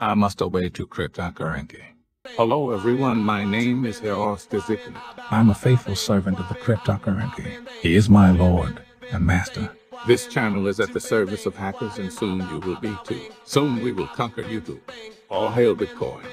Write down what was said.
I must obey to cryptocurrency. Hello everyone, my name is Eros Dizikli. I'm a faithful servant of the cryptocurrency. He is my lord and master. This channel is at the service of hackers and soon you will be too. Soon we will conquer YouTube. All hail Bitcoin.